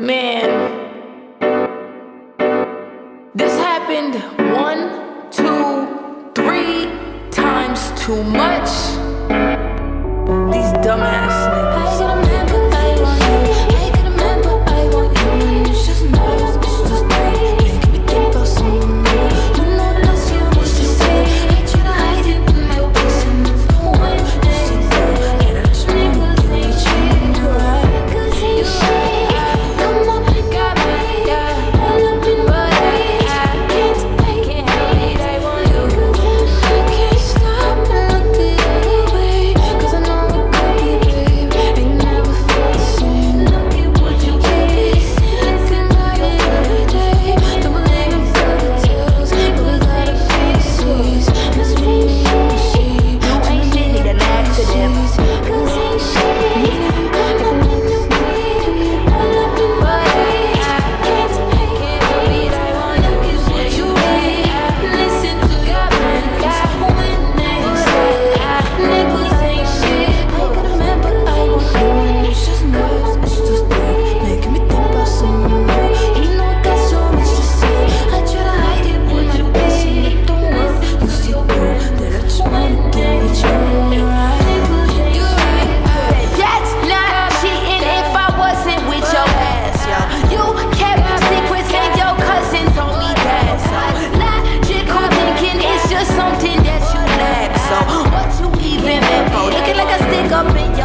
Man, this happened one, two, three times too much. These dumbass. jumping.